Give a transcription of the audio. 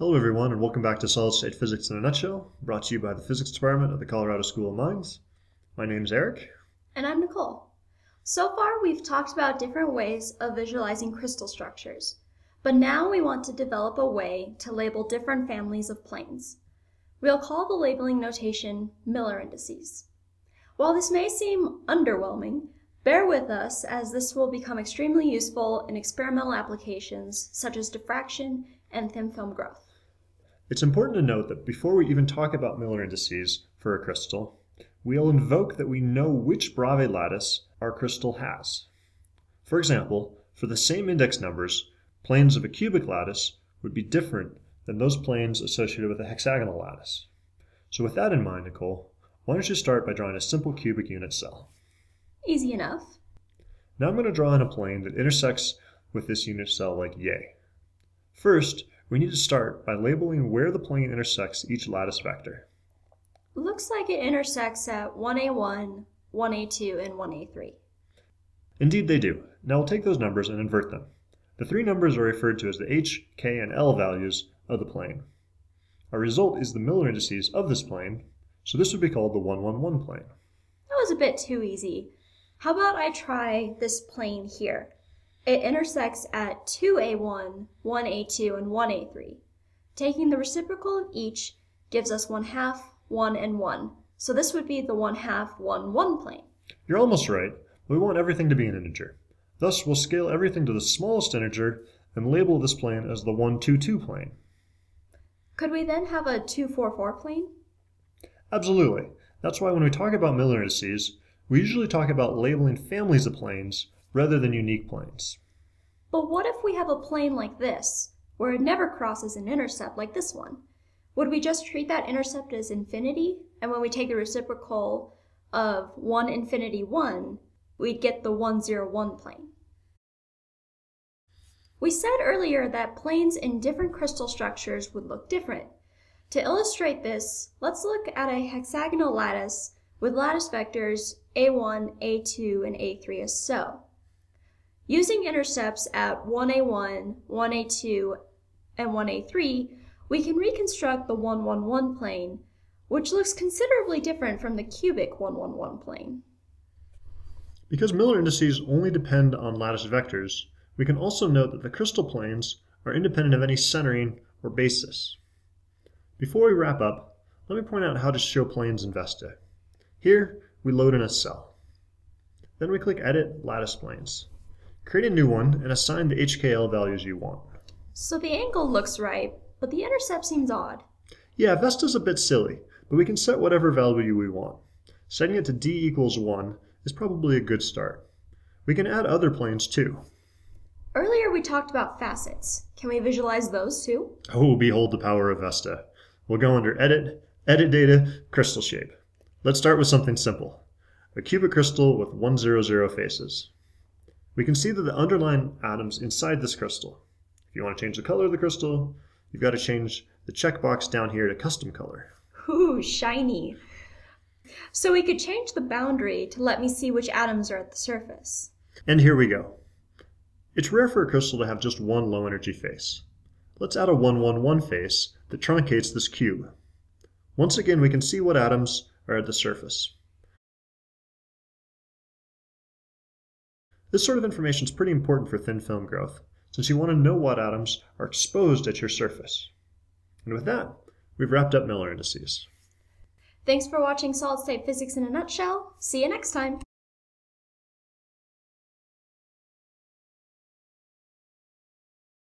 Hello everyone and welcome back to Solid State Physics in a Nutshell, brought to you by the Physics Department of the Colorado School of Mines. My name is Eric. And I'm Nicole. So far we've talked about different ways of visualizing crystal structures, but now we want to develop a way to label different families of planes. We'll call the labeling notation Miller indices. While this may seem underwhelming, bear with us as this will become extremely useful in experimental applications such as diffraction and thin film growth. It's important to note that before we even talk about Miller indices for a crystal, we'll invoke that we know which Bravais lattice our crystal has. For example, for the same index numbers, planes of a cubic lattice would be different than those planes associated with a hexagonal lattice. So with that in mind, Nicole, why don't you start by drawing a simple cubic unit cell? Easy enough. Now I'm going to draw in a plane that intersects with this unit cell like yay. First, we need to start by labeling where the plane intersects each lattice vector. Looks like it intersects at 1A1, 1A2, and 1A3. Indeed they do. Now we'll take those numbers and invert them. The three numbers are referred to as the h, k, and l values of the plane. Our result is the Miller indices of this plane, so this would be called the 111 plane. That was a bit too easy. How about I try this plane here? It intersects at 2a1, 1a2, and 1a3. Taking the reciprocal of each gives us 1 half, 1, and 1. So this would be the 1 half, 1, 1 plane. You're almost right, we want everything to be an integer. Thus, we'll scale everything to the smallest integer and label this plane as the 1, 2, 2 plane. Could we then have a 2, 4, 4 plane? Absolutely. That's why when we talk about Miller indices, we usually talk about labeling families of planes rather than unique planes. But what if we have a plane like this, where it never crosses an intercept like this one? Would we just treat that intercept as infinity, and when we take the reciprocal of 1 infinity 1, we'd get the 1 0 1 plane? We said earlier that planes in different crystal structures would look different. To illustrate this, let's look at a hexagonal lattice with lattice vectors a1, a2, and a3 as so. Using intercepts at 1a1, 1a2, and 1a3, we can reconstruct the 111 plane, which looks considerably different from the cubic 111 plane. Because Miller indices only depend on lattice vectors, we can also note that the crystal planes are independent of any centering or basis. Before we wrap up, let me point out how to show planes in Vesta. Here, we load in a cell. Then we click Edit Lattice Planes. Create a new one and assign the HKL values you want. So the angle looks right, but the intercept seems odd. Yeah, Vesta's a bit silly, but we can set whatever value we want. Setting it to d equals 1 is probably a good start. We can add other planes too. Earlier we talked about facets. Can we visualize those too? Oh, behold the power of Vesta. We'll go under Edit, Edit Data, Crystal Shape. Let's start with something simple. A cubic crystal with 100 faces we can see that the underlying atoms inside this crystal. If you want to change the color of the crystal, you've got to change the checkbox down here to custom color. Ooh, shiny. So we could change the boundary to let me see which atoms are at the surface. And here we go. It's rare for a crystal to have just one low energy face. Let's add a 111 face that truncates this cube. Once again, we can see what atoms are at the surface. This sort of information is pretty important for thin film growth, since you want to know what atoms are exposed at your surface. And with that, we've wrapped up Miller indices. Thanks for watching Solid State Physics in a Nutshell. See you next time.